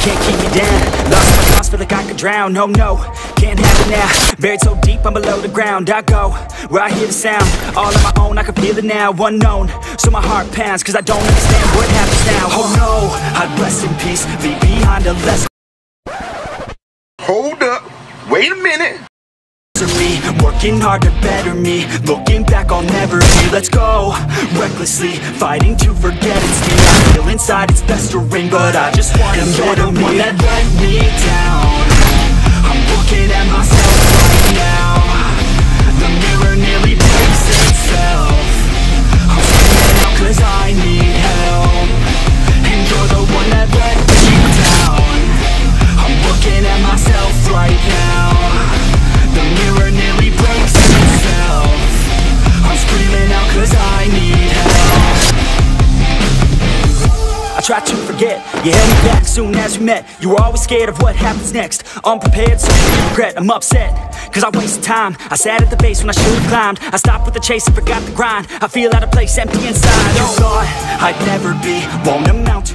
Can't keep me down. Lost my thoughts, feel like I could drown. No, no, can't have it now. Buried so deep, I'm below the ground. I go where I hear the sound. All on my own, I can feel it now. Unknown, so my heart pounds Cause I don't understand what happens now. Oh no, I'd rest in peace. Leave behind a less Hold up. Wait a minute. Working hard to better me. Looking back, I'll never be. Let's go, recklessly Fighting to forget it's me. I feel inside it's best to ring But I just wanna better me. one that let me I tried to forget, you held me back soon as we met. You were always scared of what happens next. Unprepared, so you regret, I'm upset. Cause I wasted time, I sat at the base when I should've climbed. I stopped with the chase and forgot the grind. I feel out of place, empty inside. Oh, you thought I'd never be, won't amount